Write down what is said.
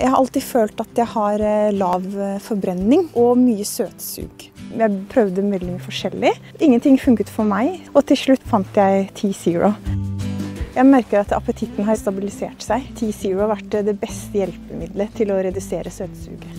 Jeg har alltid følt at jeg har eh, lav eh, forbrenning og mye søtsug. Jeg prøvde veldig mye forskjellig. Ingenting funket for meg, og til slutt fant jeg T-Zero. Jeg merker at appetitten har stabilisert seg. T-Zero har vært eh, det beste hjelpemiddelet til å redusere søtsuget.